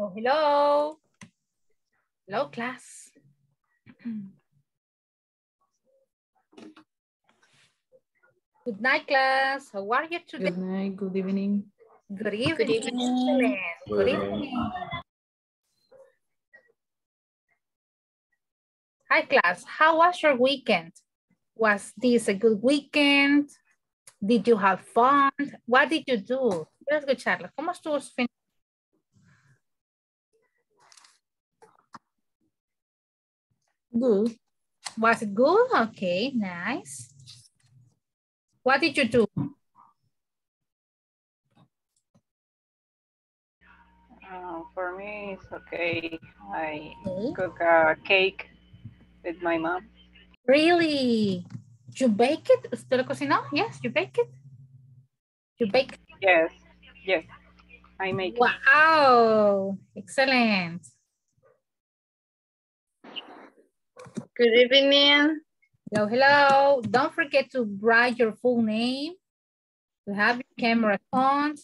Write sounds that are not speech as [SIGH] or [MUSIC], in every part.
Oh, hello. Hello, class. Good night, class. How are you today? Good night, good evening. Good evening. Good evening. Excellent. Good Good uh, evening. Hi, class. How was your weekend? Was this a good weekend? Did you have fun? What did you do? Quiero escucharla. ¿Cómo estuvo su fin? Good. Was it good? Okay, nice. What did you do? Uh, for me, it's okay. I Okay. cook a cake with my mom. Really? You bake it? ¿Usted lo cocinó? Yes, you bake it? You bake it? Yes, yes. I make it. Wow, excellent. Good evening. Hello, hello. Don't forget to write your full name, to have your camera on,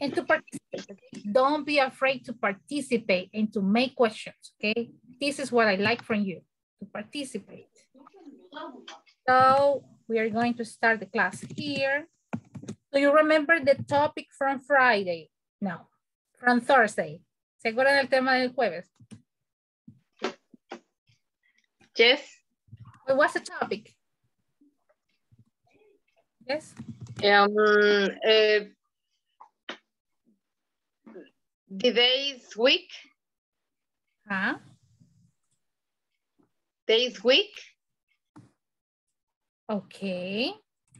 and to participate. Don't be afraid to participate and to make questions, okay? This is what I like from you, to participate. So we are going to start the class here. Do you remember the topic from Friday? No, from Thursday. ¿Se acuerdan del tema del jueves? Yes. What was the topic? Yes? Um, uh, the days week, Huh? days week. Ok.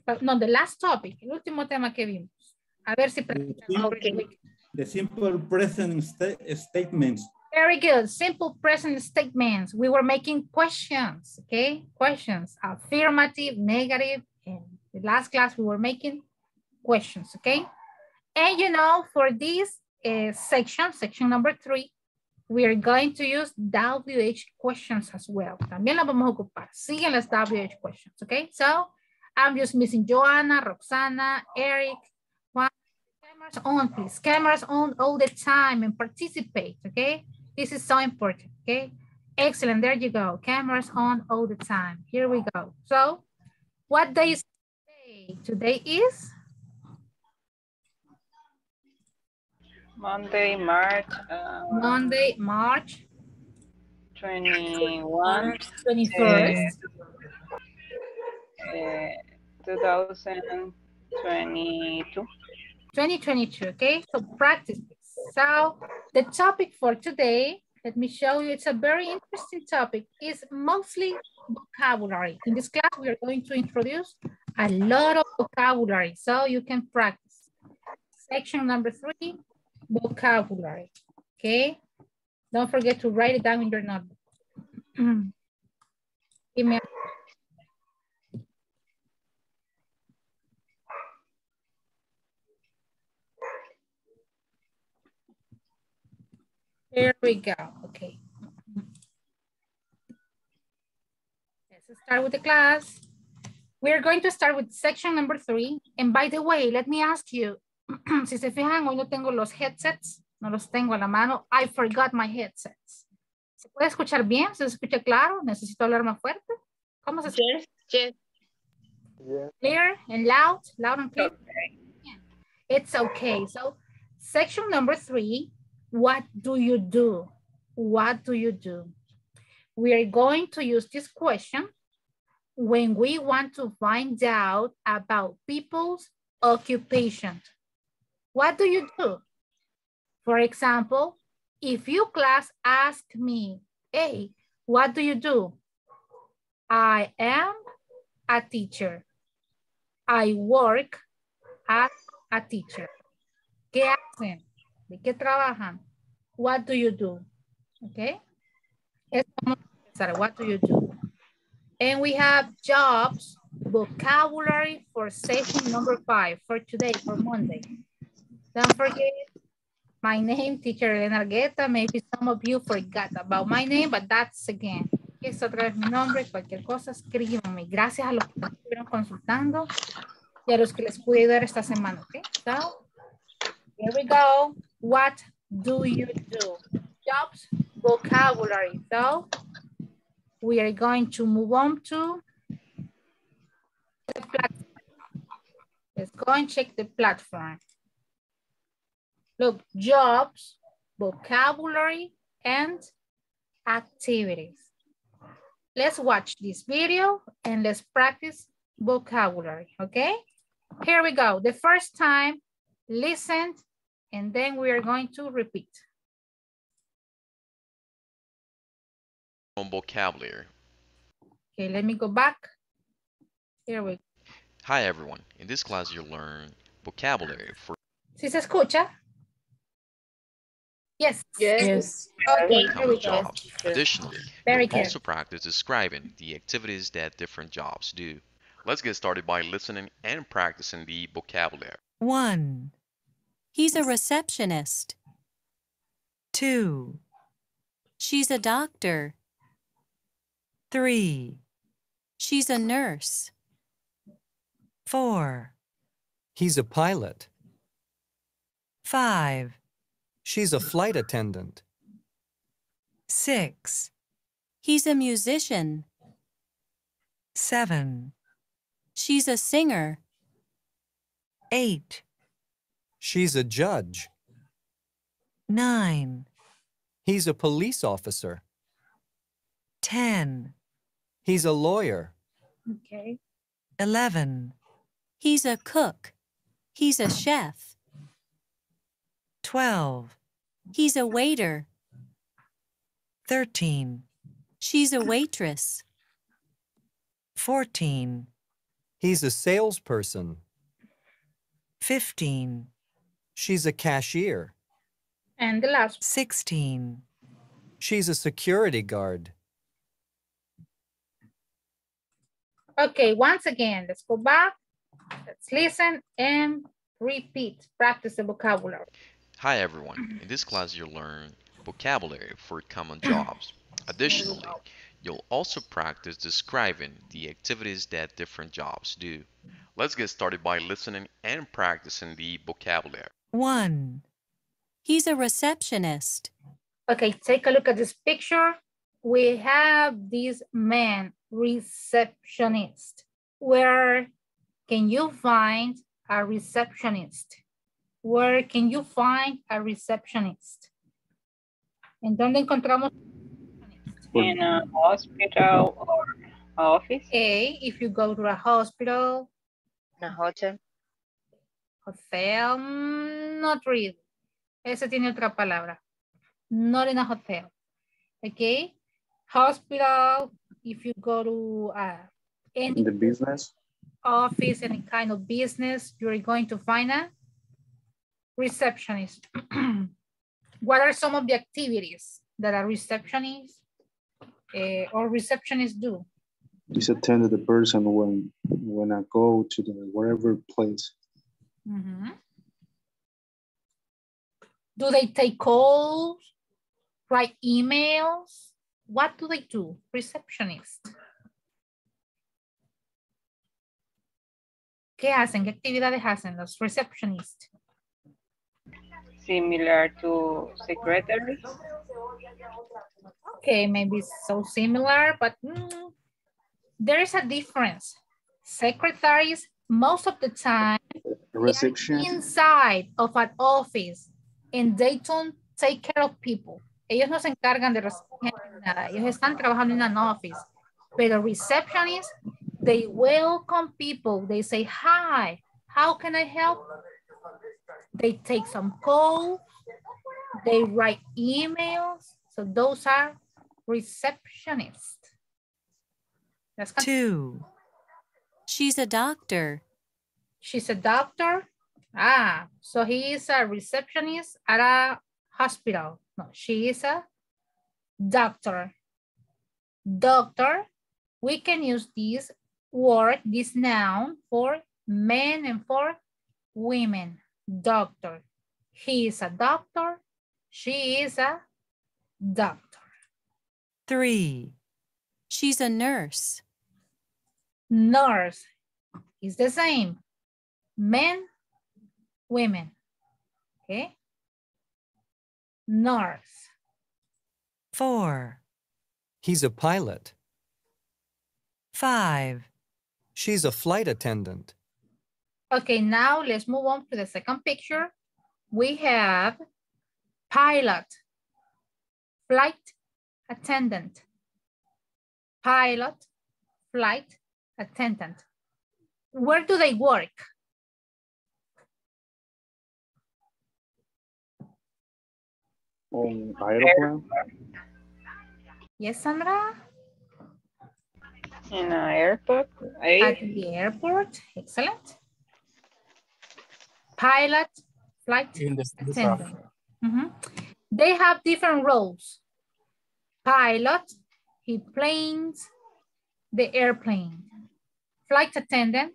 But no, the last topic, el último tema que vimos. A ver si practican. Okay. The simple present sta- statements. Very good. Simple present statements. We were making questions, okay? Questions, affirmative, negative. And the last class we were making questions, okay? And you know, for this uh, section, section number three, we are going to use WH questions as well. También las vamos a ocupar. Siguen las WH questions, okay? So, I'm just missing Joanna, Roxana, Eric, Juan. Cameras on, please. Cameras on all the time and participate, okay? This is so important, okay? Excellent, there you go. Cameras on all the time. Here we go. So, what day is today? Today is? Monday, March uh, Monday, March 21, 21st. uh, 2022. 2022, okay? So practice. So the topic for today, let me show you, it's a very interesting topic. is mostly vocabulary. In this class, we are going to introduce a lot of vocabulary so you can practice. Section number three, vocabulary, okay? Don't forget to write it down in your notebook. [CLEARS THROAT] Give me Here we go. Okay. Let's start with the class. We're going to start with section number three. And by the way, let me ask you, [CLEARS THROAT] si se fijan, hoy no tengo los headsets, no los tengo a la mano. I forgot my headsets. ¿Se puede escuchar bien? ¿Se escucha claro? ¿Necesito hablar más fuerte? ¿Cómo se escucha? Yes, yes. Clear and loud? Loud and clear? It's okay. So section number three, what do you do? What do you do? We are going to use this question when we want to find out about people's occupation. What do you do? For example, if you class ask me, hey, what do you do? I am a teacher. I work as a teacher. ¿Qué hacen? ¿De qué trabajan? What do you do? Okay. Eso vamos a empezar. What do you do? And we have jobs, vocabulary for session number five for today, for Monday. Don't forget my name, teacher Elena Argueta. Maybe some of you forgot about my name, but that's again. Es otra vez mi nombre, cualquier cosa, escríbanme. Gracias a los que estuvieron consultando y a los que les pude ayudar esta semana, ¿ok? So, here we go. What do you do? Jobs, vocabulary. So we are going to move on to the platform. Let's go and check the platform. Look, jobs, vocabulary, and activities. Let's watch this video and let's practice vocabulary, okay? Here we go. The first time, listen, and then we are going to repeat. on vocabulary. Okay, let me go back. Here we go. Hi everyone. In this class you'll learn vocabulary for ¿Sí se escucha? Yes. Yes. Okay, here we go. Additionally, Very you'll good. also practice describing the activities that different jobs do. Let's get started by listening and practicing the vocabulary. 1. He's a receptionist. 2. She's a doctor. 3. She's a nurse. 4. He's a pilot. 5. She's a flight attendant. 6. He's a musician. 7. She's a singer. 8. She's a judge. 9. He's a police officer. 10. He's a lawyer. Okay. 11. He's a cook. He's a chef. 12. He's a waiter. 13. She's a waitress. 14. He's a salesperson. 15. She's a cashier. And the last 16. She's a security guard. Okay, once again, let's go back. Let's listen and repeat. Practice the vocabulary. Hi everyone. In this class you'll learn vocabulary for common jobs. Additionally, you'll also practice describing the activities that different jobs do. Let's get started by listening and practicing the vocabulary. 1. He's a receptionist. Okay, take a look at this picture. We have this man, receptionist. Where can you find a receptionist? Where can you find a receptionist? ¿En dónde encontramos? In a hospital or office. A, if you go to a hospital, In a hotel. hotel, mm, not really. Ese tiene otra palabra. Not in a hotel. Okay? Hospital, if you go to uh, any in the business office, any kind of business, you're going to find a receptionist. [CLEARS THROAT] what are some of the activities that a receptionist eh, or receptionists do? is attend to the person when when I go to the whatever place. Mhm. Do they take calls, write emails? What do they do? Receptionist. ¿Qué hacen? ¿Qué actividades hacen los receptionists? Similar to secretaries. Okay, maybe so similar, but mm, there is a difference. Secretaries, most of the time, reception. inside of an office and they don't take care of people. Ellos no se encargan de recibir nada. Ellos están trabajando en an office. Pero receptionists, they welcome people. They say, hi, how can I help? They take some calls. They write emails. So those are receptionists. 2. She's a doctor. She's a doctor. Ah, so he is a receptionist at a hospital. No, she is a doctor. Doctor, we can use this word, this noun for men and for women. Doctor. He is a doctor. She is a doctor. 3. She's a nurse. Nurse is the same. Men, women. Okay. North. Four. He's a pilot. Five. She's a flight attendant. Okay, now let's move on to the second picture. We have pilot, flight attendant, pilot, flight attendant. Where do they work? On aeroplane. Yes, Sandra? In an airport. At the airport, excellent. Pilot, flight In the aircraft. attendant. Mhm. They have different roles. Pilot, he planes the airplane. Flight attendant,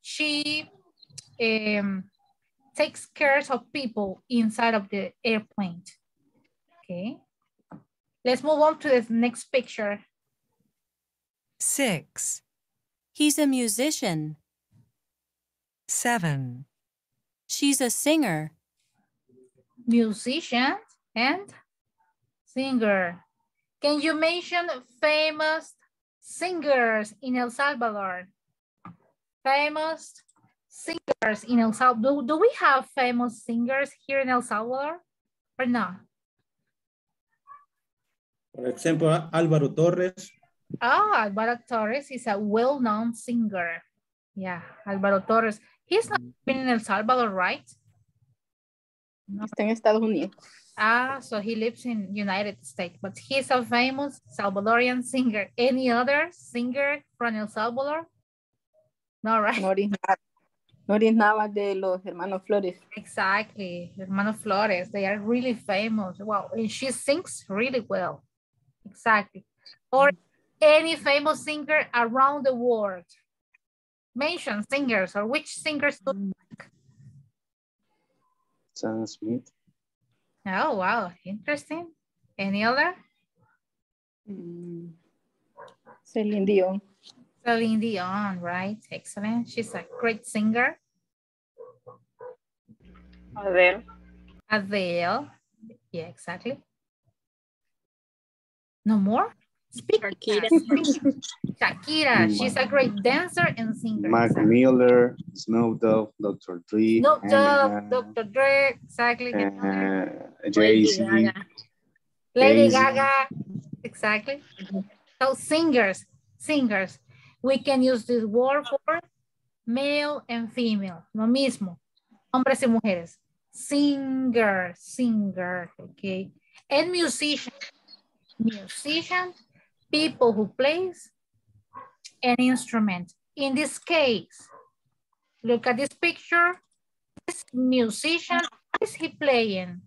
she um, takes care of people inside of the airplane. Okay. Let's move on to the next picture. Six. He's a musician. Seven. She's a singer. musician and singer. Can you mention famous singers in El Salvador? Famous singers in El Salvador. Do, do we have famous singers here in El Salvador or not? For example, Álvaro Torres. Ah, Alvaro Torres is a well-known singer. Yeah, Alvaro Torres. He's not been in El Salvador, right? No. Está en Estados Unidos. Ah, so he lives in United States, but he's a famous Salvadorian singer. Any other singer from El Salvador? No, right? Noris Nava- Noris Navas de los hermanos Flores. Exactly. Hermano Flores, they are really famous. Wow, and she sings really well. Exactly. Or any famous singer around the world. Mention singers or which singers do you like? Sam Smith. Oh, wow, interesting. Any other? Mm. Celine Dion. Celine Dion, right? Excellent. She's a great singer. Adele. Adele. Yeah, exactly. No more? Speak. Shakira. Shakira. [LAUGHS] She's a great dancer and singer. Mac Miller, Snoop Dogg, Dr. Dre, Snoop Dogg, Eminem, Dr. Dre, exactly. Uh, Jay-Z. Lady Jay-Z. Gaga, exactly. So singers, singers. We can use this word for male and female, lo mismo, hombres y mujeres. Singer, singer, okay. And musician, musician, people who plays an instrument. In this case, look at this picture. This musician, what is he playing?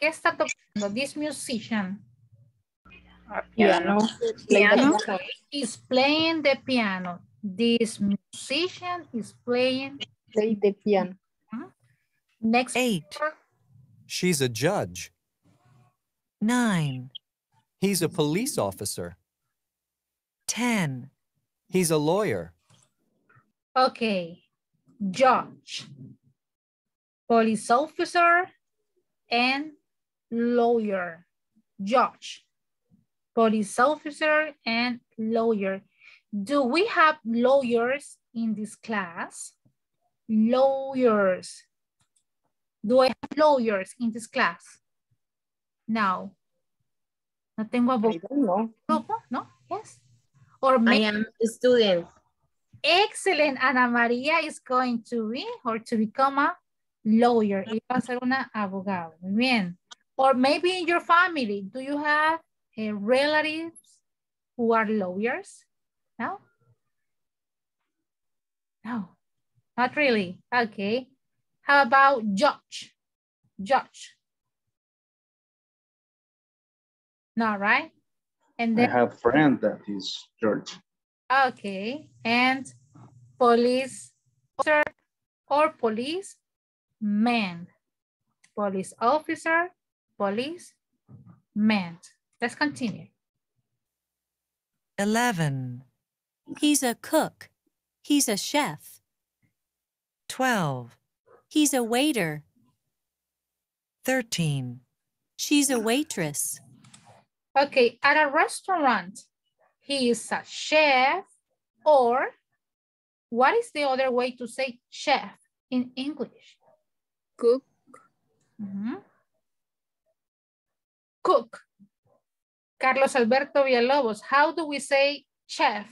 ¿Qué está tocando this musician? Piano. Piano. Piano. is playing the piano. This musician is playing. Play the piano. Next Eight. picture. She's a judge. Nine. He's a police officer. Ten. He's a lawyer. Okay. Judge, police officer, and lawyer. Judge, police officer, and lawyer. Do we have lawyers in this class? Lawyers. Do I have lawyers in this class? No. No tengo I abogado. don't know. grupo, ¿no? Yes. Or I maybe am a student. excellent. Ana María is going to be or to become a lawyer. Ella va a ser una abogada. Muy bien. Or maybe in your family, do you have eh, relatives who are lawyers? No? No, not really. Okay. How about judge? Judge. No, right? And then I have a friend that is George. Okay, and police officer or police man. Police officer, police man. Let's continue. Eleven. He's a cook. He's a chef. Twelve. He's a waiter. Thirteen. She's a waitress. Okay, at a restaurant, he is a chef or what is the other way to say chef in English? Cook. Mhm. Cook. Carlos Alberto Villalobos, how do we say chef?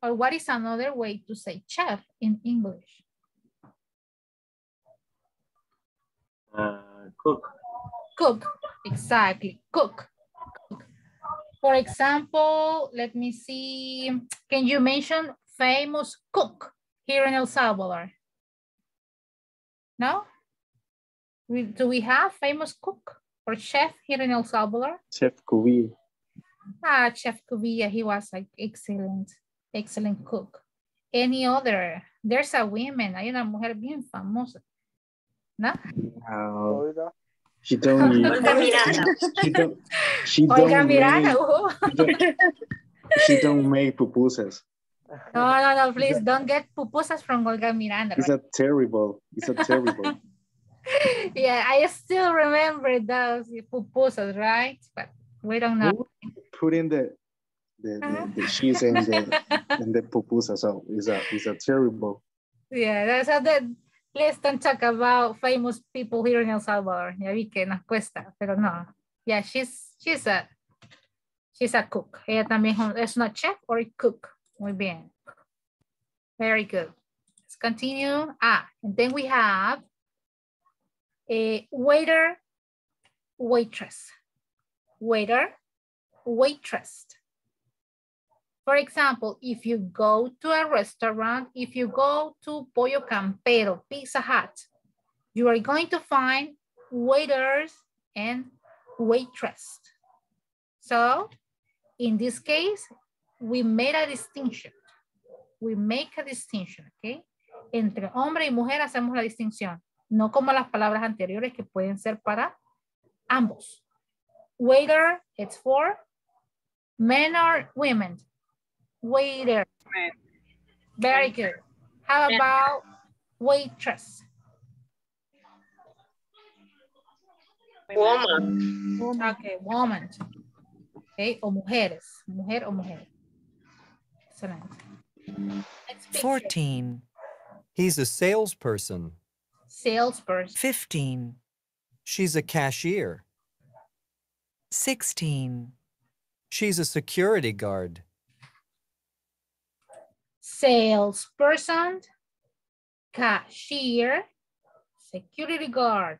Or what is another way to say chef in English? Uh, cook. Cook, exactly, cook. Cook. For example, let me see, can you mention famous cook here in El Salvador? No? We, do we have famous cook or chef here in El Salvador? Chef Cubi. Ah, Chef Cubilla, he was like excellent, excellent cook. Any other? There's a woman, hay una mujer bien famosa. ¿No? Uh, she don't. [LAUGHS] Olga Miranda. She don't. She don't. Olga Miranda. Make, uh. she don't, she don't make pupusas. No, no, no, please don't get pupusas from Olga Miranda. It's a terrible. It's a terrible. [LAUGHS] yeah, I still remember those pupusas, right? But we don't know. Put in the the, the, the cheese and the [LAUGHS] and the pupusa. So it's a it's a terrible. Yeah, that's how that. Let's don't talk about famous people here in El Salvador. Ya vi que nos cuesta, pero no. Yeah, she's she's a she's a cook. Ella también es una chef or cook. Muy bien. Very good. Let's continue. Ah, and then we have a waiter, waitress. Waiter, waitress. For example, if you go to a restaurant, if you go to Pollo Campero, Pizza Hut, you are going to find waiters and waitress. So in this case, we made a distinction. We make a distinction, okay? Entre hombre y mujer hacemos la distinción. No como las palabras anteriores que pueden ser para ambos. Waiter, it's for men or women. Waiter. Very good. How about waitress? Woman. Okay, woman. Okay, o mujeres. Mujer o mujer. Excellent. 14, He's a salesperson. Salesperson. 15, She's a cashier. 16, She's a security guard. Salesperson. Cashier. Security guard.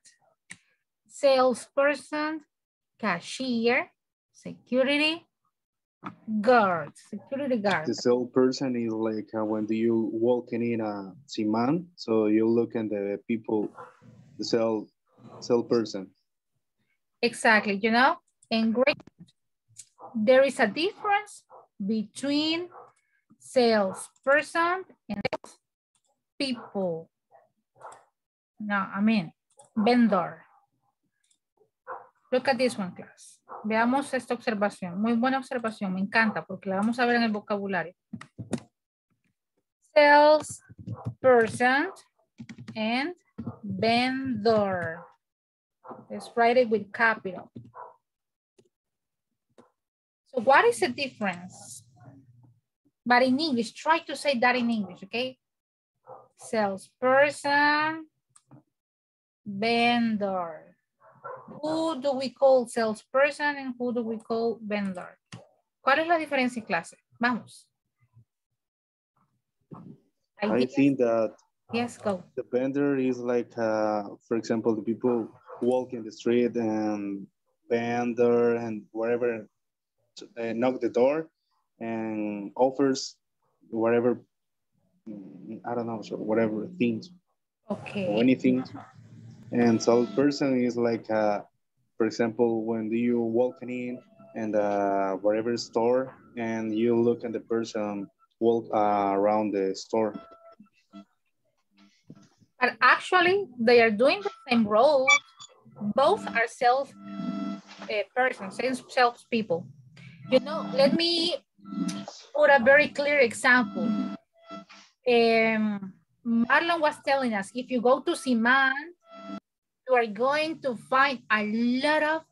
Salesperson. Cashier. Security guard. Security guard. The sale person is like uh, when you walking in a Siman, so you look at the people, the sell sell person. Exactly, you know, in great, there is a difference between salesperson and people. No, I mean, vendor. Look at this one, class. Veamos esta observación. Muy buena observación, me encanta porque la vamos a ver en el vocabulario. Salesperson and vendor. Let's write it with capital. So what is the difference? But in English, try to say that in English, okay? Salesperson, vendor. Who do we call salesperson and who do we call vendor? ¿Cuál es la diferencia en clase? Vamos. I think that Yes, go. the vendor is like, uh, for example, the people walk in the street and vendor and wherever uh, knock the door and offers whatever, I don't know, whatever things Okay. or anything. And so person is like, uh, for example, when you walking in and uh, whatever store and you look at the person walk uh, around the store. But actually, they are doing the same role. Both are self uh, persons, sales people. You know, let me put a very clear example. Um, Marlon was telling us, if you go to Siman, you are going to find a lot of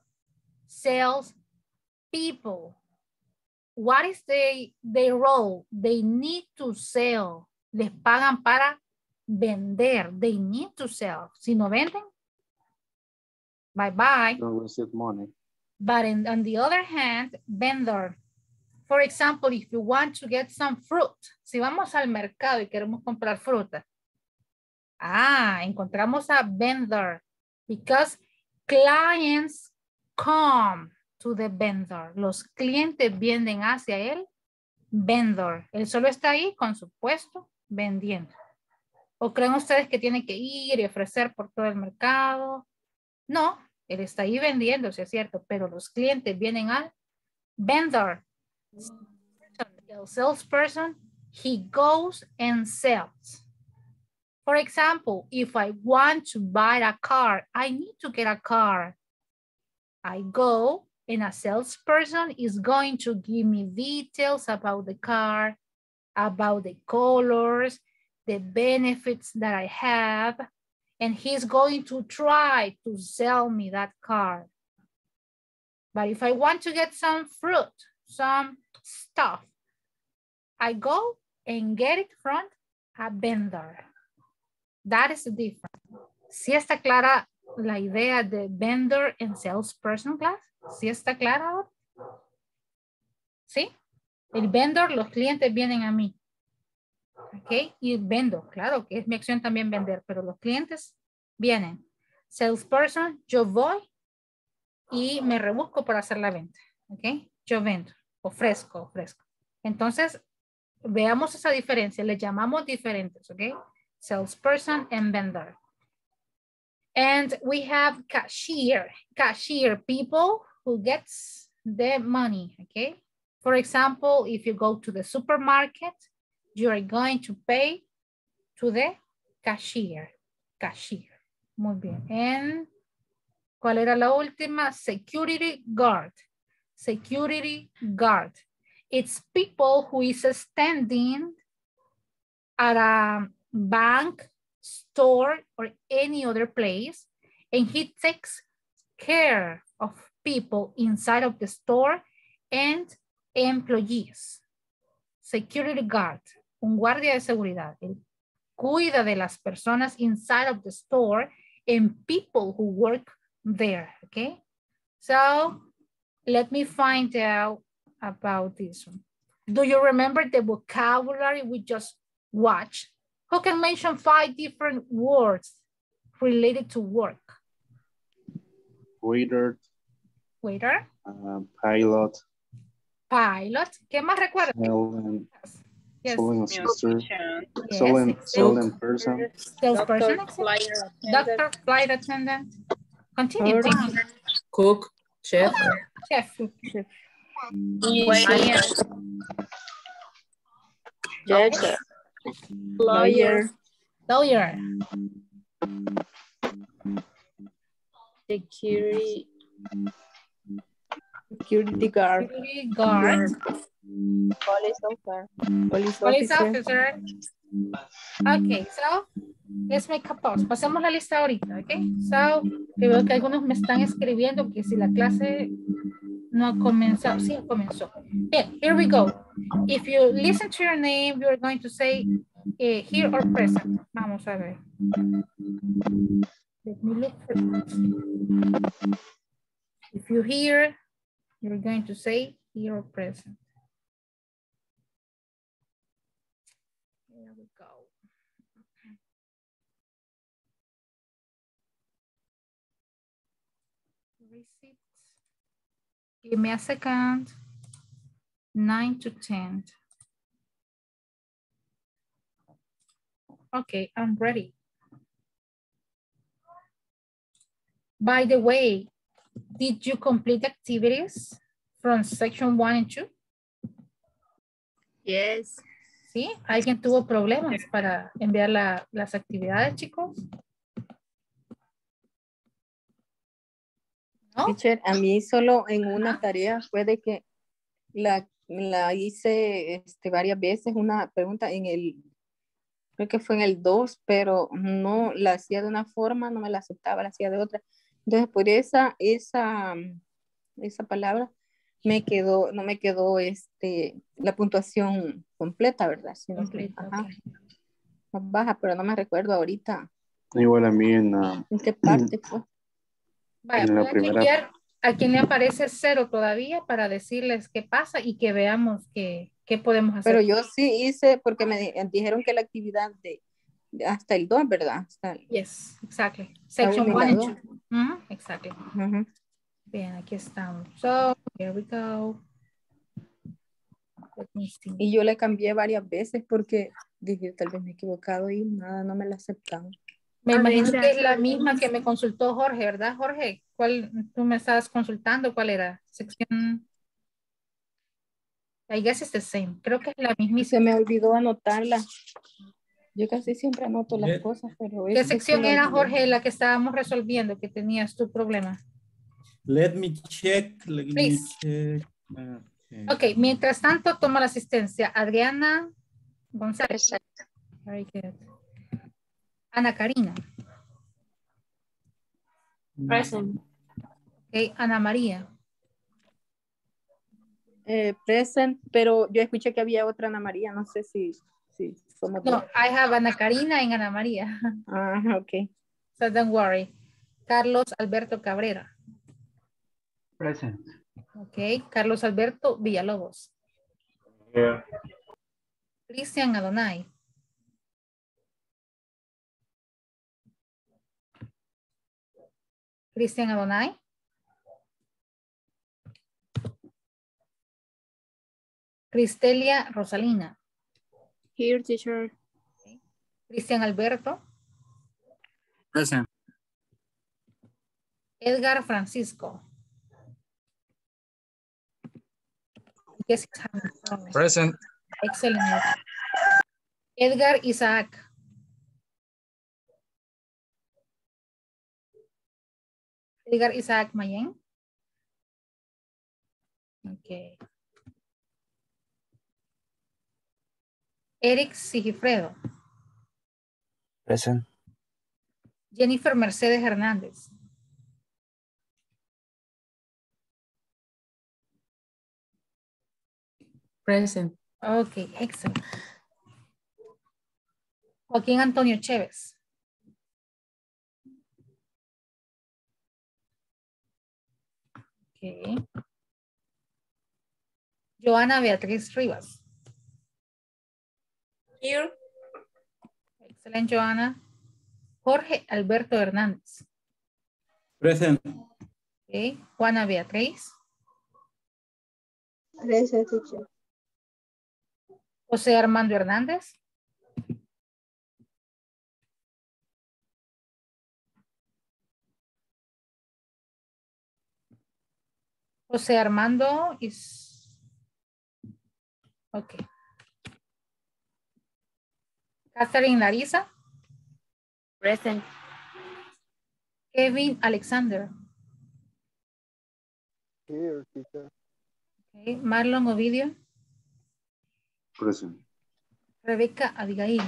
sales people. What is the, their role? They need to sell. Les pagan para vender. They need to sell. Si no venden, bye bye. Don't receive money. But in, on the other hand, vendor. For example, if you want to get some fruit, si vamos al mercado y queremos comprar fruta, ah, encontramos a vendor because clients come to the vendor. Los clientes vienen hacia el vendor. Él solo está ahí con su puesto vendiendo. ¿O creen ustedes que tiene que ir y ofrecer por todo el mercado? No, él está ahí vendiendo, si es cierto, pero los clientes vienen al vendor. El salesperson, he goes and sells. For example, if I want to buy a car, I need to get a car. I go and a salesperson is going to give me details about the car, about the colors, the benefits that I have, and he's going to try to sell me that car. But if I want to get some fruit, some stuff, I go and get it from a vendor. That is the difference. ¿Sí está clara la idea de vendor and salesperson class? ¿Sí está clara? ¿Sí? El vendor, los clientes vienen a mí. ¿Ok? Y vendo, claro que es mi acción también vender, pero los clientes vienen. Salesperson, yo voy y me rebusco para hacer la venta. ¿Ok? Yo vendo, ofrezco, ofrezco. Entonces, veamos esa diferencia. Le llamamos diferentes, ¿ok? Salesperson and vendor. And we have cashier, cashier people who gets the money, okay? For example, if you go to the supermarket, you are going to pay to the cashier, cashier. Muy bien. And, ¿cuál era la última? Security guard, security guard. It's people who is standing at a bank, store, or any other place, and he takes care of people inside of the store and employees. Security guard, un guardia de seguridad. Él cuida de las personas inside of the store and people who work there, okay? So let me find out about this one. Do you remember the vocabulary we just watched? Who can mention five different words related to work? Waiter, Waiter, uh, pilot, pilot. ¿Qué más recuerdas? Yes. selling assistant, Yes, selling, it's selling person, Salesperson. doctor, flyer Doctor, flight attendant. Continue. cook, Oh, chef, Chef. waiter, Judge, lawyer, Lawyer. security, security guard, Security guard. police officer, police Police officer, officer. Ok, so let's make a pause. Pasemos la lista ahorita, ok? So, que veo que algunos me están escribiendo que si la clase no ha comenzado. Sí, comenzó. Bien, here we go. If you listen to your name, you're going to say eh, here or present. Vamos a ver. Let me look for If you hear, you're going to say here present. There we go. Receipt. Give me a second. Nine to 10. Okay, I'm ready. By the way, did you complete activities from section one and two? Yes. ¿Sí? ¿Alguien tuvo problemas para enviar la- las actividades, chicos? ¿No? Teacher, a mí solo en una tarea fue de que la, la hice este, varias veces, una pregunta en el, creo que fue en el 2, pero no la hacía de una forma, no me la aceptaba, la hacía de otra. Entonces, por esa, esa, esa palabra, me quedó, no me quedó este, la puntuación completa, ¿verdad? Sino que, Completa, ajá, más baja, pero no me recuerdo ahorita Igual a mí en la, en qué parte fue. [CLEARS THROAT] Vaya, En la primera- chequear a quien le aparece cero todavía para decirles qué pasa y que veamos qué, qué podemos hacer. Pero yo sí hice, porque me di- dijeron que la actividad de hasta el 2, ¿verdad? Hasta el- Yes, exactly. Section uno y one la and dos. two. Ujú, exactly. Bien, aquí estamos. So, here we go. Let me see. Y yo le cambié varias veces porque dije, tal vez me he equivocado y nada, no me la aceptaban. Me A imagino que es la misma que me consultó Jorge, ¿verdad, Jorge? ¿Cuál tú me estabas consultando? ¿Cuál era? Sección. I guess it's the same. Creo que es la Y mismísima. se me olvidó anotarla. Yo casi siempre anoto las cosas, pero... ¿Qué sección era. Jorge, la que estábamos resolviendo, que tenías tu problema? Let me check. Let me Please. check. Okay. Ok, mientras tanto, toma la asistencia. Adriana González. Very good. Ana Karina. Present. Ok, Ana María. Eh, present, pero yo escuché que había otra Ana María, no sé si, si No. I have Ana Karina en Ana María. Ah, ok. So don't worry. Carlos Alberto Cabrera. Present. Ok, Carlos Alberto Villalobos. Here. Cristian Adonai. Cristian Adonai. Cristelia Rosalina. Here, teacher. Cristian Alberto. Present. Edgar Francisco. Yes, happening. Present. Excelente. Edgar Isaac. Edgar Isaac Mayen. Ok. Eric Sigifredo. Present. Jennifer Mercedes Hernández. Present. Ok, excelente. Joaquín Antonio Chévez. Ok. Joana Beatriz Rivas. Here. Excelente, Joana. Jorge Alberto Hernández. Present. Ok. Juana Beatriz. Present, teacher. José Armando Hernández. José Armando is. Ok. Catherine Larisa. Present. Kevin Alexander. Here, teacher. Marlon Ovidio. Present. Rebeca Abigail.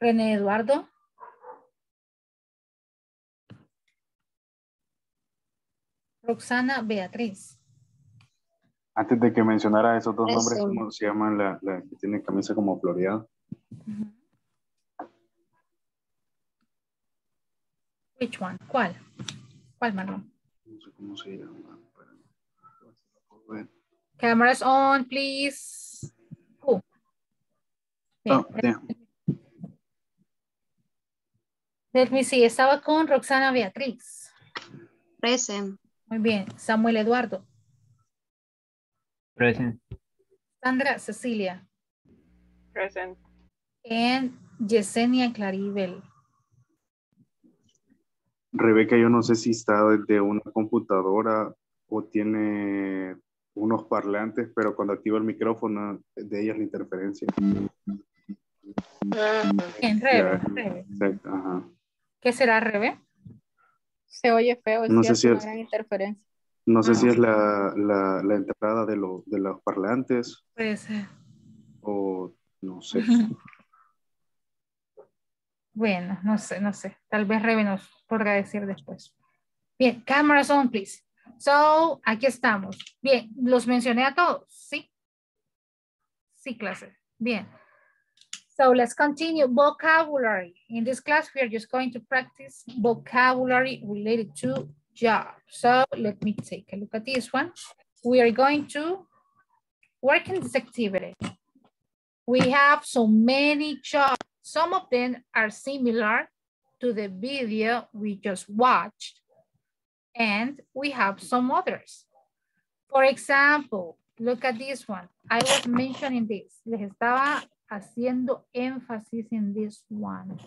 René Eduardo. Roxana Beatriz. Antes de que mencionara esos dos nombres. ¿cómo se llaman la, la que tiene camisa como floreada? Which one? ¿Cuál? ¿Cuál, Marlon? No sé cómo se llama. ver. Cameras on, please. Who? Bien. Oh, damn. Let me see. Estaba con Roxana Beatriz. Present. Muy bien. Samuel Eduardo. Present. Sandra Cecilia. Present. And Yesenia Claribel. Rebeca, yo no sé si está desde una computadora o tiene unos parlantes, pero cuando activa el micrófono, de ella es la interferencia. En Rebe. Rebe. Exacto, ajá. ¿Qué será Rebe? Se oye feo, No sé si una es- gran interferencia. No sé Ah. si es la, la, la entrada de, lo- de los parlantes Puede ser. o no sé. [LAUGHS] Bueno, no sé, no sé. Tal vez Rebe nos podrá decir después. Bien, cameras on, please. So, aquí estamos. Bien, los mencioné a todos, ¿sí? Sí, clase. Bien. So, let's continue. Vocabulary. In this class, we are just going to practice vocabulary related to job. So, let me take a look at this one. We are going to work in this activity. We have so many jobs. Some of them are similar to the video we just watched. And we have some others. For example, look at this one. I was mentioning this. Les estaba haciendo énfasis in this one.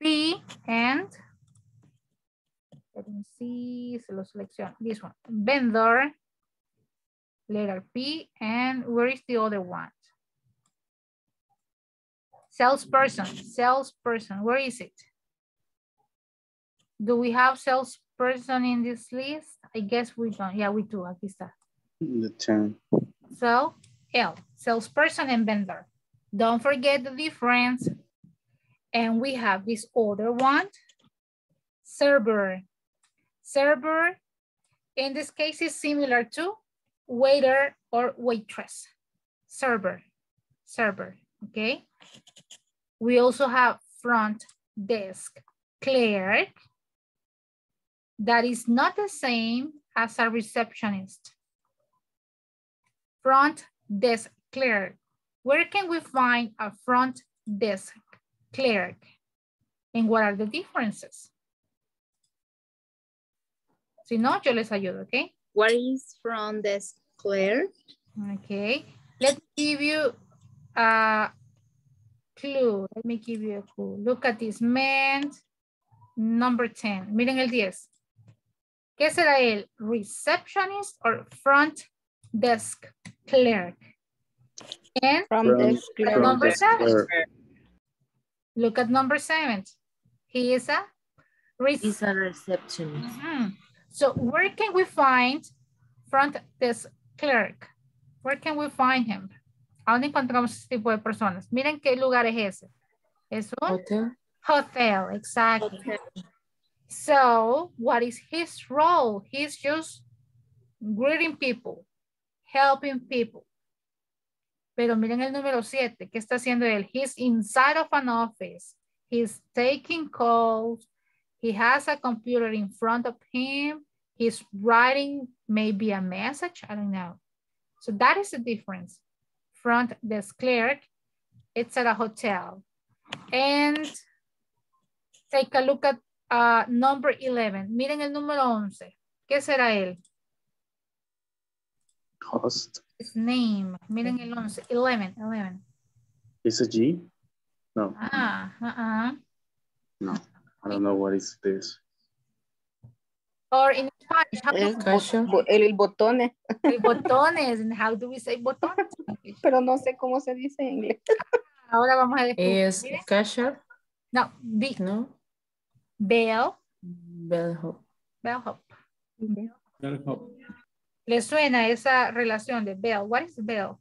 P and, let me see, se lo selecciono. This one, vendor, letter P, and where is the other one? Salesperson, salesperson, where is it? Do we have salesperson in this list? I guess we don't. Yeah, we do. Aquí está. The 10. So, L, salesperson and vendor. Don't forget the difference. And we have this other one, server. Server, in this case, is similar to waiter or waitress. Server, server, okay? We also have front desk clerk. That is not the same as a receptionist. Front desk clerk. Where can we find a front desk clerk? And what are the differences? Si no, yo les ayudo, okay? What is from the clerk? Okay, Let me give you a clue. Let me give you a clue. Look at this man, number 10. Miren el 10. ¿Qué será él? Receptionist or front desk clerk? And From From- desk look at number seven. clerk. Look at number seven. He is a rec- He's a receptionist. Mhm. So where can we find front desk clerk? Where can we find him? ¿A dónde encontramos este tipo de personas? Miren qué lugar es ese. Es un Hotel. hotel, exactly. So what is his role? He's just greeting people, helping people. Pero miren el número siete, ¿qué está haciendo él? He's inside of an office. He's taking calls. He has a computer in front of him. He's writing maybe a message. I don't know. So that is the difference. Front desk clerk, it's at a hotel. And take a look at uh, number 11. Miren el número 11. ¿Qué será él? Host. His name. Miren el 11. 11. 11. Is a G? No, Ah, uh-uh. no. I don't know what is this. Or in Spanish, how do El, we Cashier. bo- el, el botones? And how do we say botones? [LAUGHS] pero no sé cómo se dice en inglés. Ahora vamos a descubrir. Es cashier, No, B, ¿no? bell, Bellhop. bellhop. Bellhop. ¿Le suena esa relación de bell? What is bell?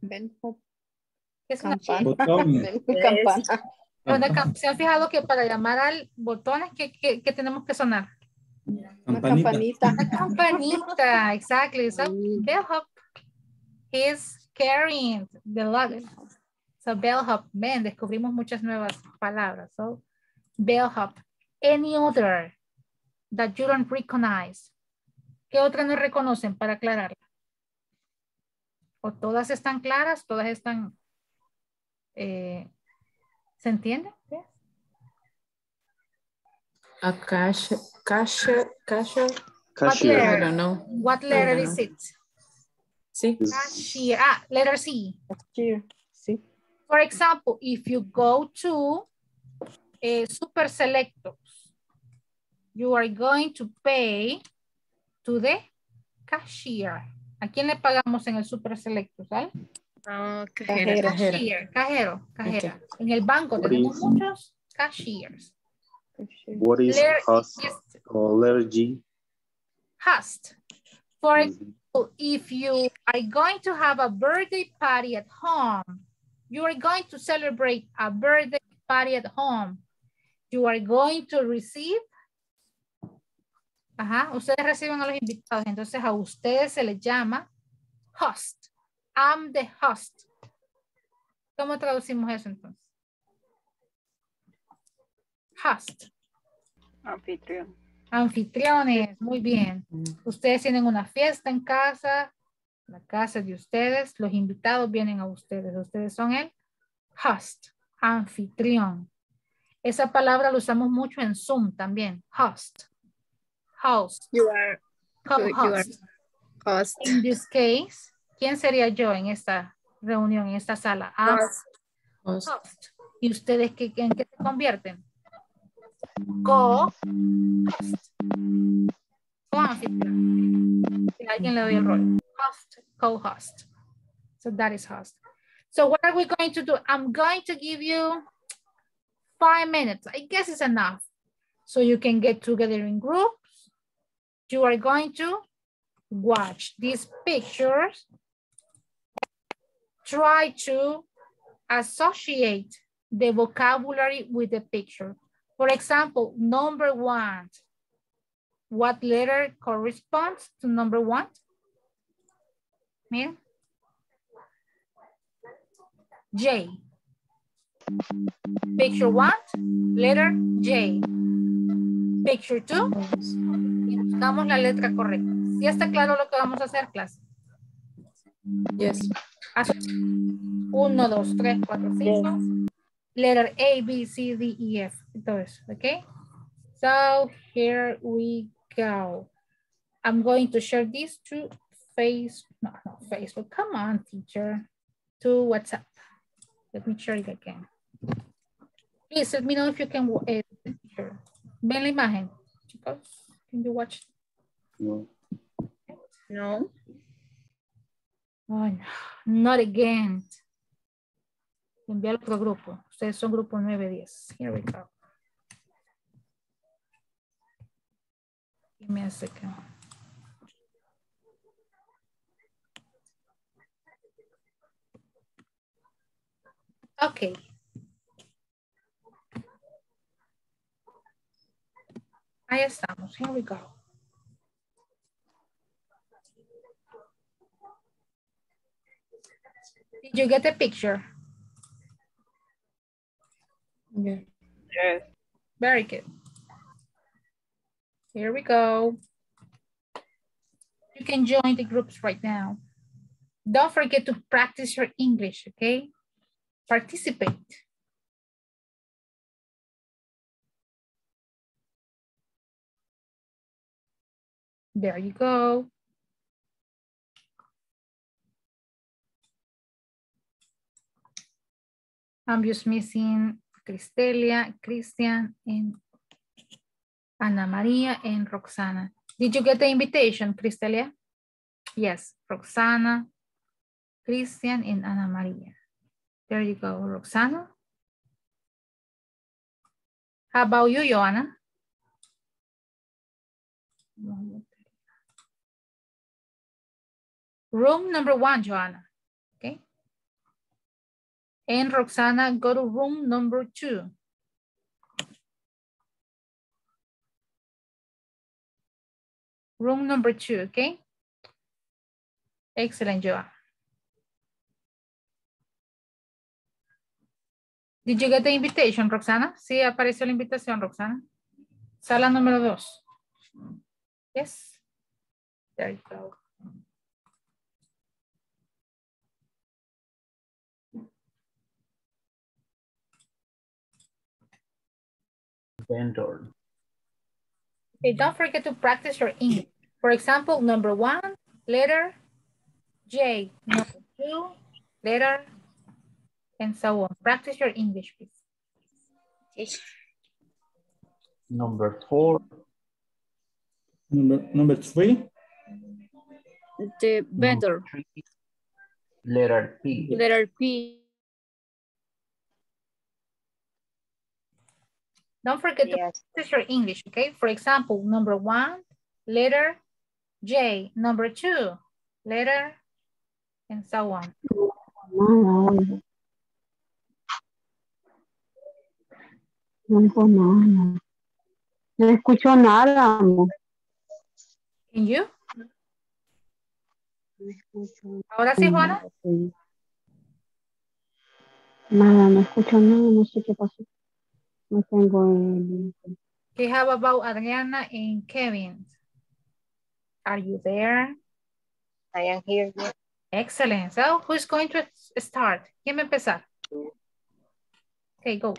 Bellhop, Es una. Campana. [LAUGHS] ¿Se han fijado que para llamar al botones que, que, que tenemos que sonar? Una Campanita. campanita. Una campanita, exactly. So bellhop is carrying the luggage. So bellhop, ven, descubrimos muchas nuevas palabras. So bellhop. Any other that you don't recognize. ¿Qué otra no reconocen para aclararla? ¿O todas están claras? ¿Todas están... eh, ¿Se entiende? Yes. A cashier, cashier, cashier. What Cashier. I letter? don't know. What letter is it? Sí. Cashier. Ah, letter C. Here, Sí. For example, if you go to a super selectos, you are going to pay to the cashier. ¿A quién le pagamos en el super selectos? ¿vale? Ah, Cajero. Cashier, cajero, cajera. En el banco What tenemos is- muchos cashiers. What is Letter host is or letter G? host. For example, if you are going to have a birthday party at home, you are going to celebrate a birthday party at home. You are going to receive. Ajá, ustedes reciben a los invitados, entonces a ustedes se les llama host. I'm the host. ¿Cómo traducimos eso entonces? Host. Anfitrión. Anfitriones, muy bien. Ustedes tienen una fiesta en casa, la casa de ustedes, los invitados vienen a ustedes. Ustedes son el host, anfitrión. Esa palabra la usamos mucho en Zoom también, host. Host. You are, you are host. In this case, ¿quién sería yo en esta reunión, en esta sala? Host. host. ¿Y ustedes qué, en qué se convierten? Co-host. Co-anfitrión. Si a alguien le doy el rol. Host, co-host. So that is host. So what are we going to do? I'm going to give you five minutes. I guess it's enough. So you can get together in groups. You are going to watch these pictures. Try to associate the vocabulary with the picture. For example, number one. What letter corresponds to number one? Mira. J. Picture one, letter J. Picture two, y buscamos la letra correcta. ¿Sí está claro lo que vamos a hacer, clase? Yes. Uno, dos, tres, cuatro, cinco. Letter A, B, C, D, E, F. Todo eso, okay? So here we go. I'm going to share this to face, no, no, Facebook. Come on, teacher. To WhatsApp. Let me share it again. Please let me know if you can uh, picture. Ven la imagen, chicos. Can you watch? No. No. Oh, no, not again. Enviar otro grupo. Ustedes son grupo 910. Here we go. Give me a second. Okay. Ahí estamos. Here we go. Did you get the picture? Yeah. Yes. Very good. Here we go. You can join the groups right now. Don't forget to practice your English, okay? Participate. There you go. I'm just missing Cristelia, Christian, and Ana Maria and Roxana. Did you get the invitation, Cristelia? Yes, Roxana, Christian, and Ana Maria. There you go, Roxana. How about you, Joanna? Room number one, Joanna. And Roxana, go to room number two. Room number two, okay? Excellent, Joanna. Did you get the invitation, Roxana? Sí, apareció la invitación, Roxana. Sala número dos. Yes. There you go. Vendor. Okay, don't forget to practice your English. For example, number one, letter J. Number two, letter, and so on. Practice your English, please. Number four. Number, number three, The vendor. Three. Letter P. Letter P. Don't forget to practice your English, okay? For example, number one, letter J. Number two, letter, and so on. No dijo nada. No escucho nada, amor. No escucho Ahora sí, Juana. Nada, no escucho nada, no sé qué pasó. No tengo el... Okay, how about Adriana and Kevin? Are you there? I am here. Excellent. So, who's going to start? ¿Quién va a empezar? Okay, go.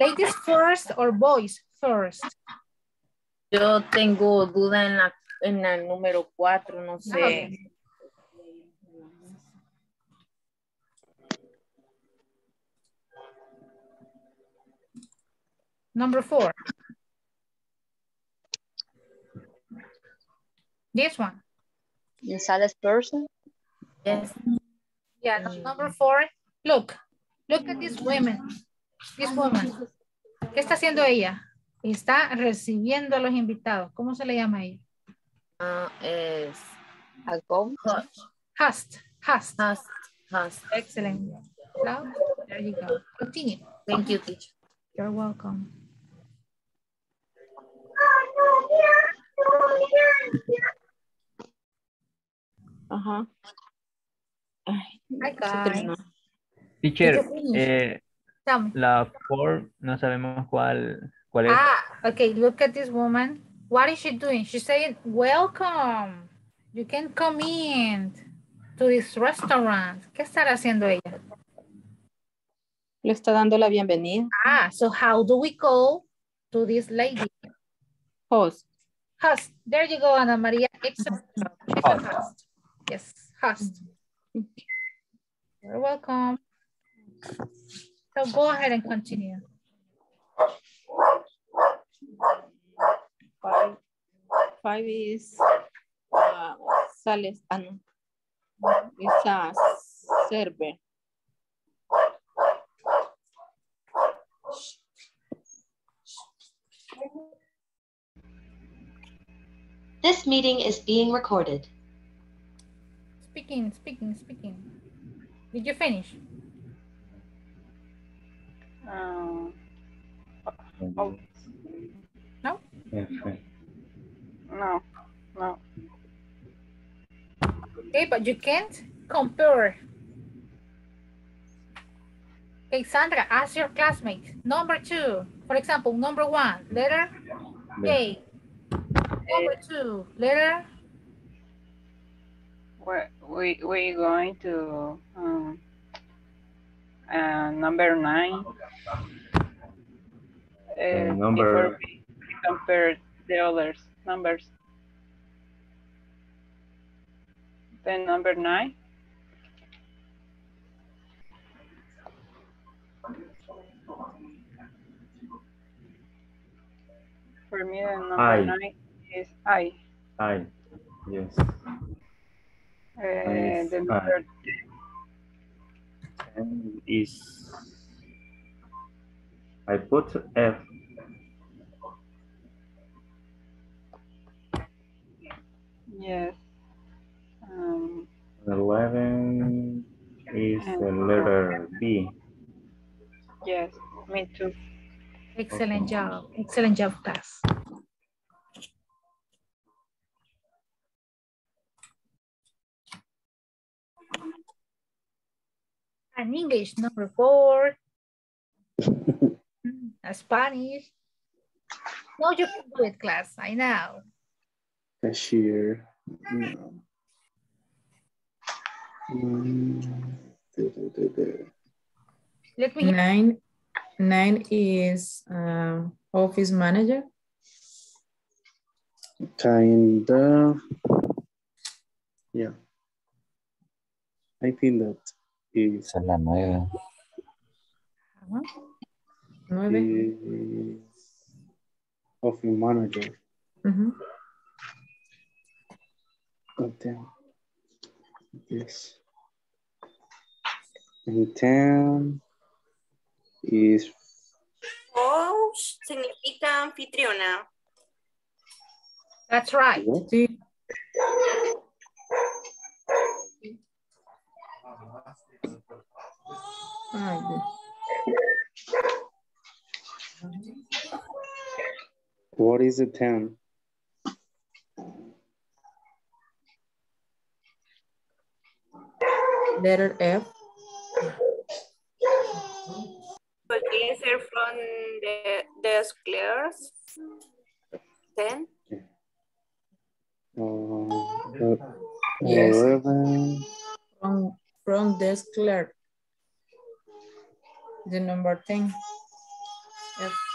Ladies first or boys first? Yo tengo duda en la, en la número cuatro, no sé. Number four. This one. The saddest person? Yes. Yeah, number four. Look, look at this woman. This woman. ¿Qué está haciendo ella? Está recibiendo a los invitados. ¿Cómo se le llama a ella? Ah, es A go? Host. Host. Has. Excellent. So, there you go. Continue. Thank you, teacher. You're welcome. Ajá. Hi, guys. Teacher, eh, la four no sabemos cuál, cuál es. Ah, okay, look at this woman. What is she doing? She's saying, welcome. You can come in to this restaurant. ¿Qué estará haciendo ella? Le está dando la bienvenida. Ah, so how do we call to this lady? Host. Host. There you go, Ana Maria. Excellent. a host. Yes, host. You're welcome. So go ahead and continue. Five. Five is uh, sales. Ah, no. It's a server. Meeting is being recorded. Speaking, speaking, speaking. Did you finish? Um, No? no, no. Okay, but you can't compare. Okay, Sandra, ask your classmates. Number two, for example, number one, letter A. Number two, letter We we we going to um, uh, number nine. Uh, number- compare the others numbers. Then number nine. For me, number I. nine is I. I, yes. Yes, the I. number And is, I put F, Yes. Um, 11 is the letter B. yes, me too. Excellent job. Excellent job, class. And English, number four. [LAUGHS] a Spanish. No, you can do it, class. I know. Cashier. No. Let me. Nine, nine is uh, office manager. Kinda. Yeah. I think that is. Esa es la nueva. Nueve. is office manager. Ujú. Oh, damn. Yes. And 10 is Host significa anfitriona. That's right. Sí. Ay, What is a 10? letter F. Podría ser from the, the squares. Then, Uh, Yes. 11. From, from desk clerk. The number 10. F.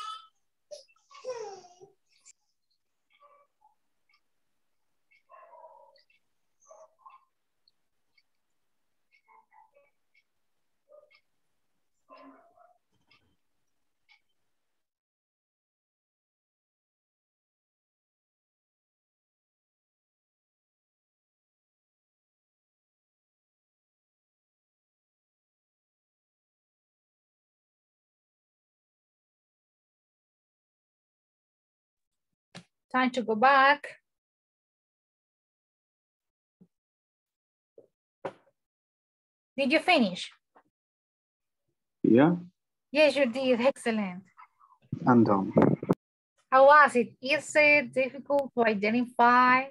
Time to go back. Did you finish? Yeah, Yes, you did. Excellent. I'm done. How was it? Is it? Difficult to identify?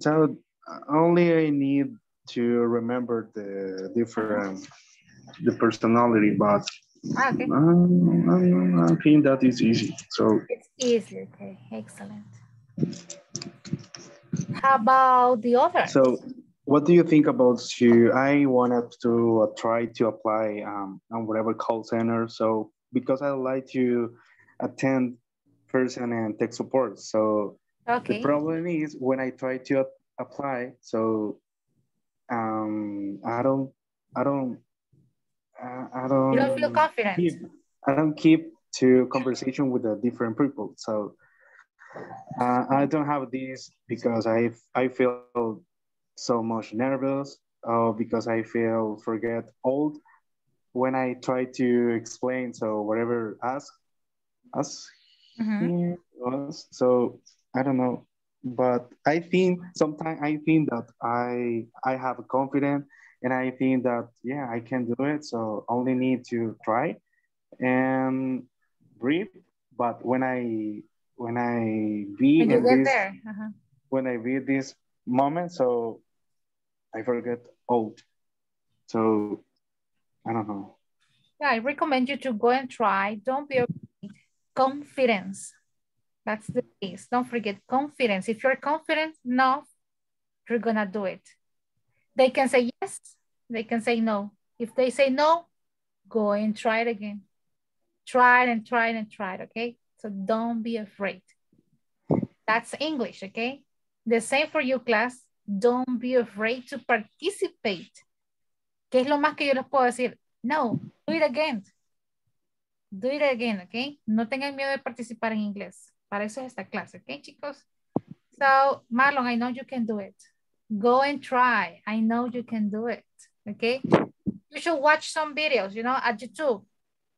So only I need to remember the different, the personality, but Ah, Okay, um, I, I think that is easy. So it's easy. Okay, excellent. How about the other? So what do you think about you? I wanted to uh, try to apply um, on whatever call center. So because I like to attend person and tech support. So Okay. the problem is when I try to apply, so um, I don't, I don't, I don't. You don't feel confident? keep- I don't keep to conversation with the different people. So uh, I don't have this because I I feel so much nervous or because I feel forget old when I try to explain. So whatever ask ask Mhm. was so I don't know, but I think sometimes I think that I I have confidence and I think that yeah I can do it. So only need to try and breathe. But when I when I be When in this there. uh-huh. when I be this moment, so I forget old. So I don't know. Yeah, I recommend you to go and try. Don't be afraid. Confidence. That's the case. Don't forget confidence. If you're confident enough, you're gonna do it. They can say yes, they can say no. If they say no, go and try it again. Try it and try it and try it, okay? So don't be afraid. That's English, okay? The same for you, class. Don't be afraid to participate. ¿Qué es lo más que yo les puedo decir? No, do it again. Do it again, okay? No tengan miedo de participar en inglés. Para eso es esta clase, okay, chicos? So, Marlon, I know you can do it. Go and try. I know you can do it, okay? You should watch some videos, you know, at YouTube.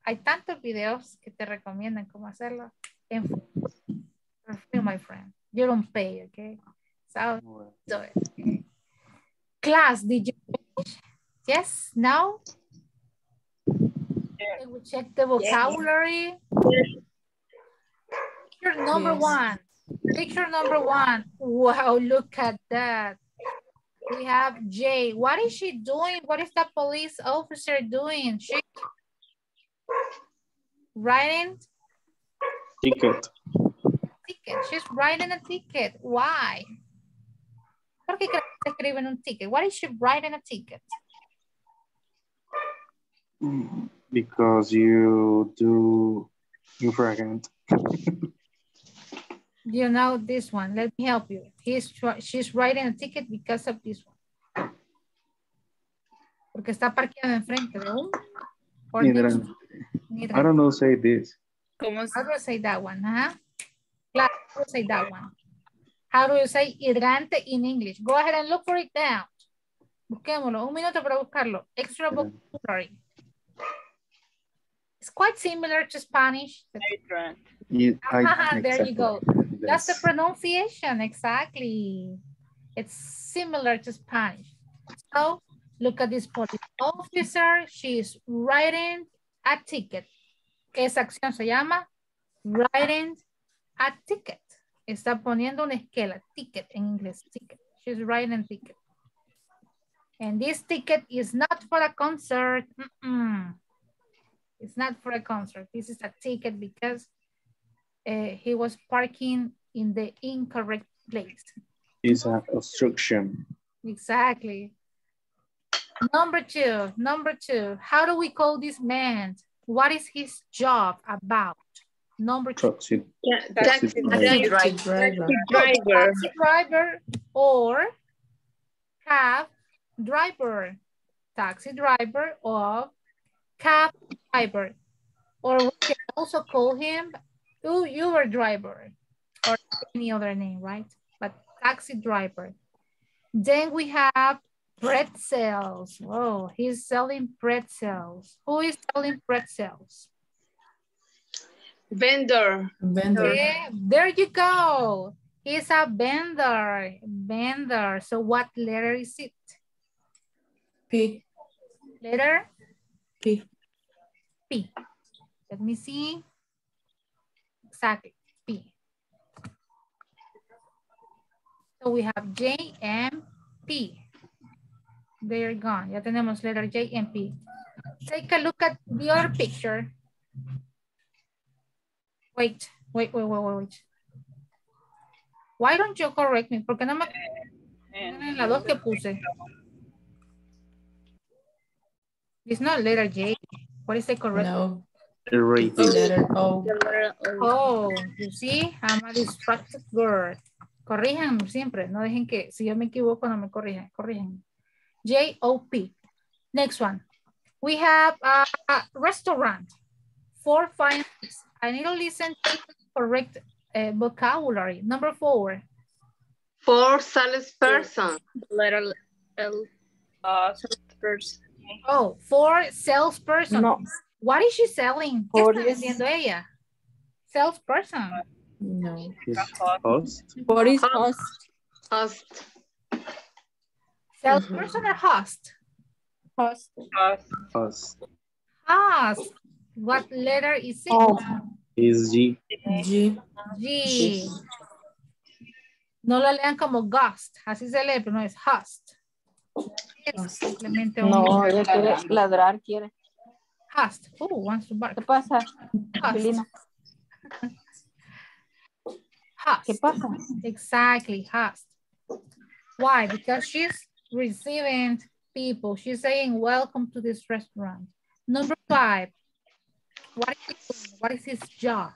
Hay tantos videos que te recomiendan cómo hacerlo. En for free, my friend. You don't pay, okay? So, do it, okay? Class, did you finish? Yes, now? We check the vocabulary. Picture number Yes. one. Picture number one. Wow, look at that. We have Jay. What is she doing? What is the police officer doing? She writing Ticket. ticket. She's writing a ticket. Why? ¿Por qué escriben un ticket? What is she writing a ticket? Because you do infringement. [LAUGHS] You know this one. Let me help you. He's she's writing a ticket because of this one. Porque está parqueado enfrente de un. or Neither- this one. Neither. I don't know say this. How do you say that one? Huh? Claro, how do you say that one? How do you say hidrante in English? Go ahead and look for it down. Busquémoslo. Un minuto para buscarlo. Extra vocabulary. It's quite similar to Spanish. You- I- Ah, [LAUGHS] there you go. That's the pronunciation, exactly. It's similar to Spanish. So Look at this police officer. She's writing a ticket. Esa acción se llama writing a ticket. Está poniendo una esquela, ticket en inglés, ticket. She's writing a ticket. And this ticket is not for a concert. Mm -mm. It's not for a concert. This is a ticket because uh, he was parking in the incorrect place. Is an obstruction. Exactly. Number two, number two. How do we call this man? What is his job about? Number two. Taxi. Yeah, Taxi taxi driver. driver. driver. Taxi driver. Taxi driver or cab driver. Taxi driver or cab driver. Or we can also call him U- Uber driver or any other name, right? But taxi driver. Then we have pretzels. Oh, he's selling pretzels. Who is selling pretzels? Vendor. Vendor. Yeah, there you go. He's a vendor. Vendor. So what letter is it? P. Letter P. P. Let me see. Exactly, P. So we have J and P. They're gone. Ya tenemos letter J and P. Take a look at the other picture. Wait, wait, wait, wait, wait, wait. Why don't you correct me? Porque no me... La dos que puse. It's not letter J. What is the correct? No. Rated. Letter O. Oh, you see, I'm a distracted girl. Corríjanme siempre, no dejen que, si yo me equivoco, no me corrijan, corrijan. J-O-P. Next one. We have a, a restaurant. Four finds. I need to listen to correct uh, vocabulary. Number four. For salesperson. Letter L. Uh, salesperson. Oh, for salesperson. No. What is she selling? ¿Qué For está this- vendiendo ella? Salesperson. No. Is host. What is host? Host. Salesperson or host? Host. Host. Host. What letter is it? Oh. Is G. G. G. No lo lean como ghost, así se lee, pero no es host. Es simplemente un No, ella quiere ladrar, quiere. Host. Oh, wants to bark. ¿Qué pasa? Host. Belina? ¿Qué pasa? Exactly, host. Why? Because she's receiving people. She's saying, welcome to this restaurant. Number five. what is, what is his job?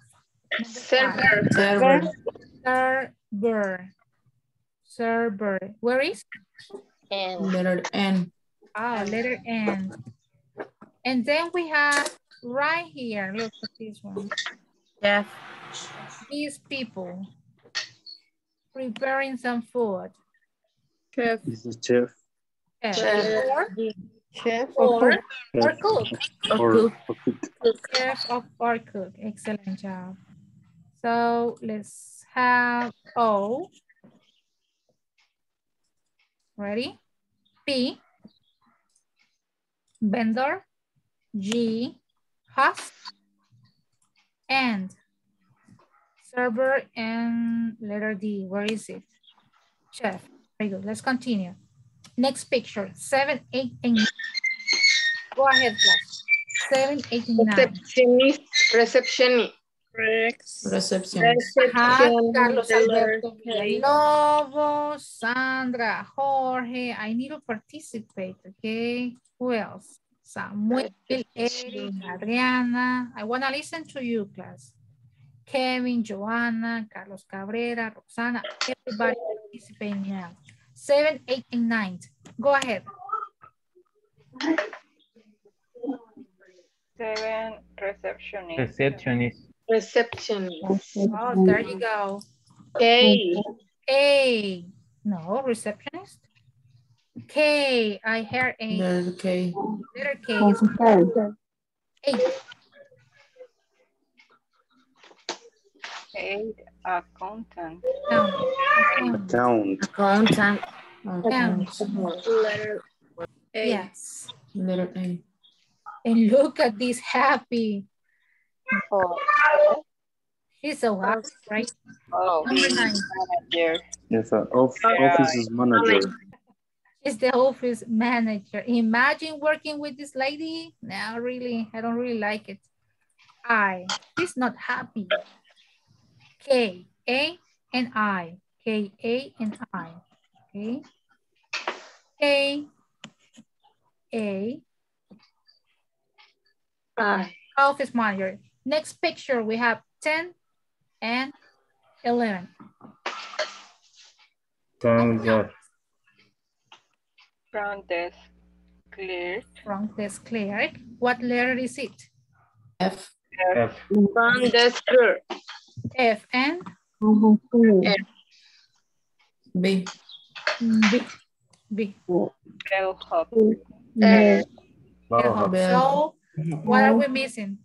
Server. Server. Server. Server. Where is? N. Letter N. Ah, letter N. And then we have right here, look at this one. Chef. These people preparing some food. Chef. This is the chef. Chef. Chef. Or, Chef. or, or Chef. cook. Or, or cook. Chef of or cook. Excellent job. So let's have O. Ready? P. Vendor. G. Host. And server and letter D. Where is it? Chef. Very good. Let's continue. Next picture. Seven, eight, and nine. Go ahead, class. Seven, eight, and nine. Receptionist. Receptionist. Reception. Ajá, Carlos Alberto K. Villalobos, Sandra, Jorge. I need to participate, okay? Who else? Samuel, Eric, Adriana. I want to listen to you, class. Kevin, Joanna, Carlos Cabrera, Roxana, everybody participating now. Seven, eight, and nine. Go ahead. Seven receptionist. Receptionist. Receptionist. Oh, there you go. A. A. No, receptionist. K. I heard A. Letter K. Letter K is eight. Eight accountant. Count. Account. Accountant. Count. Letter Yes. Letter A. And look at this happy. He's so happy, right? Oh, Number nine. manager. Yes, uh, of, office manager. Is the office manager. Imagine working with this lady. No, really, I don't really like it. I, she's not happy. K, A, and I. K, A, and I. Okay. K, A, I. office manager. Next picture, we have 10 and 11. Ten is F. Front desk cleared. Front desk clerk. What letter is it? F. F. From the school. F and B. B. B. Bellhop. Uh, Bellhop. So, what are we missing?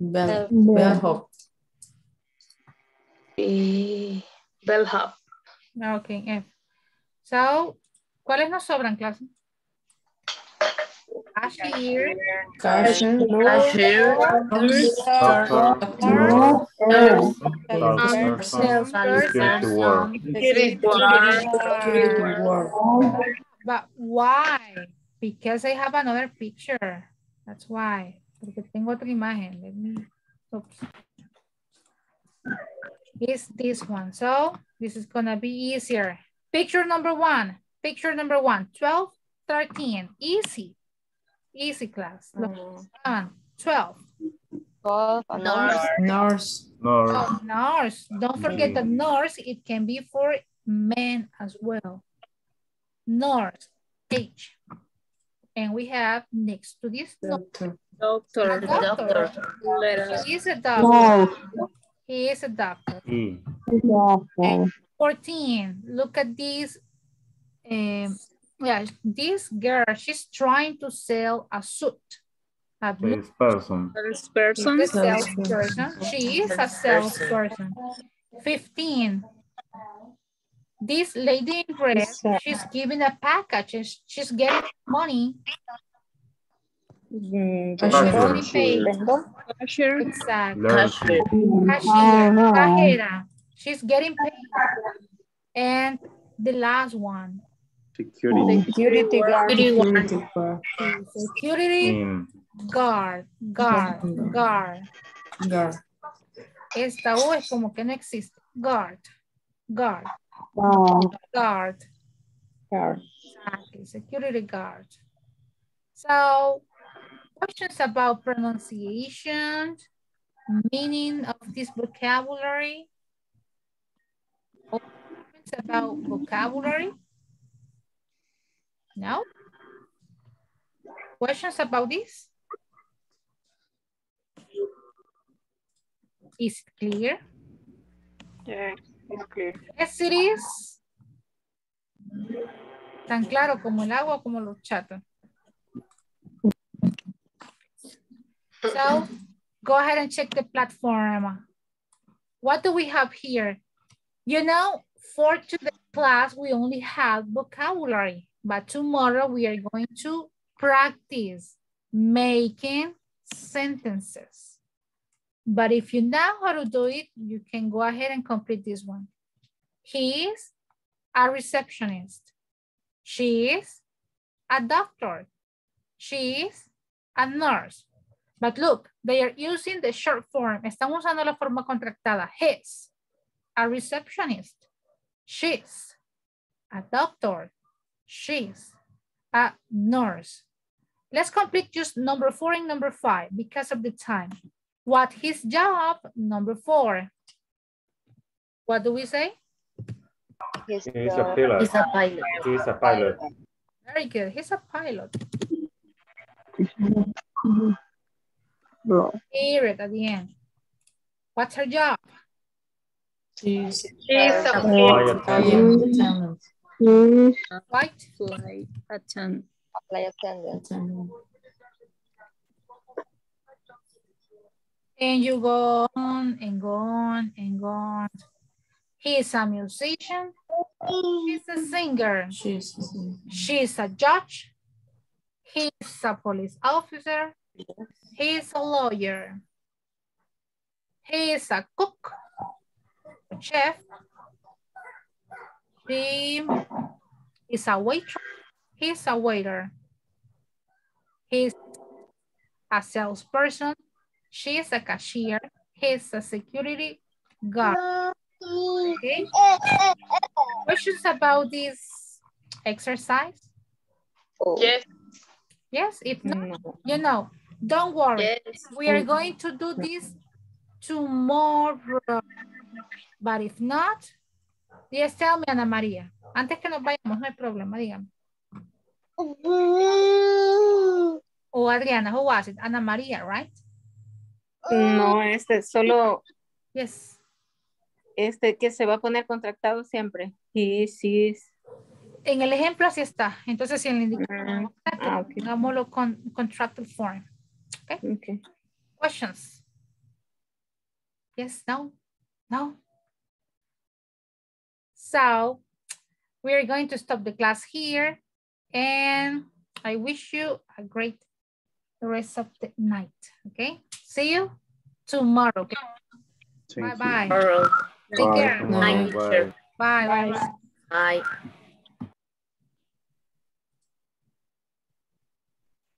Bell. Bellhop. B. Bellhop. Okay, F. So, ¿cuáles nos sobran, clase? Cashier, Cashier. Cashier. But why? Because I have another picture. That's why. Porque tengo otra imagen. Let me, oops. Is this one. So this is gonna be easier. Picture number one. Picture number one. 12, 13. Easy. Easy class. Hmm. Look, one, 12. Nurse. Nurse. Nurse. Oh, nurse. Don't forget that hmm. nurse, it can be for men as well. Nurse, H. And we have next to this, Doctor. Doctor. Doctor. Letter. he is a doctor. He is a doctor. Hmm. E. 14, look at this. Um, yeah, this girl, she's trying to sell a suit. A blue Salesperson. Salesperson. She's a salesperson. She is a salesperson. 15. This lady in red, she's giving a package. and She's getting money. Mm, She's Cashier. getting paid. Cashier. Exactly. Cashier. Cashier. Cajera. She's getting paid. And the last one, Security. Oh. Security guard. Security guard. security mm. guard, guard, guard. Guard. Esta O es como que no existe. Guard, guard, guard. Exactly, security guard. So, questions about pronunciation, meaning of this vocabulary, or about vocabulary? No? Questions about this? Is it clear? Yes, it's clear. Yes, it is. Tan claro como el agua, como los chatos. So, go ahead and check the platform. What do we have here? You know, for today's class, we only have vocabulary, but tomorrow we are going to practice making sentences. But if you know how to do it, you can go ahead and complete this one. He is a receptionist. She is a doctor. She is a nurse. But look, they are using the short form. Están usando la forma contractada. His, a receptionist. She's, a doctor. She's, a nurse. Let's complete just number four and number five because of the time. What his job? Number four. What do we say? He's a pilot. He's a pilot. He's a pilot. Very good. He's a pilot. Period at the end. What's her job? She's She's a Flight attendant. attendant. Right? flight attendant. Attendant. And you go on and go on and go on. He is a musician. He's a singer. She's She's a judge. He's a police officer. He's a lawyer. He is a cook, chef. She is a waitress. He's a waiter. He's a salesperson. She's a cashier. He's a security guard. Okay. Questions about this exercise? Yes. Yes, if not, you know, don't worry. We are going to do this tomorrow. But if not, yes, tell me, Ana María. Antes que nos vayamos, no hay problema, dígame. O Adriana, who was it? Ana María, right? No, este, solo Yes. este que se va a poner contractado siempre. He, she's. En el ejemplo así está. Entonces, si en el indicador, ah, ok. hagámoslo con contracted form. Okay? Okay. Questions? Yes, no, no. So, we're going to stop the class here and I wish you a great rest of the night, okay? See you tomorrow, okay? Bye-bye. Tomorrow. Take Bye. care. Night, teacher. Bye, bye, bye. Bye.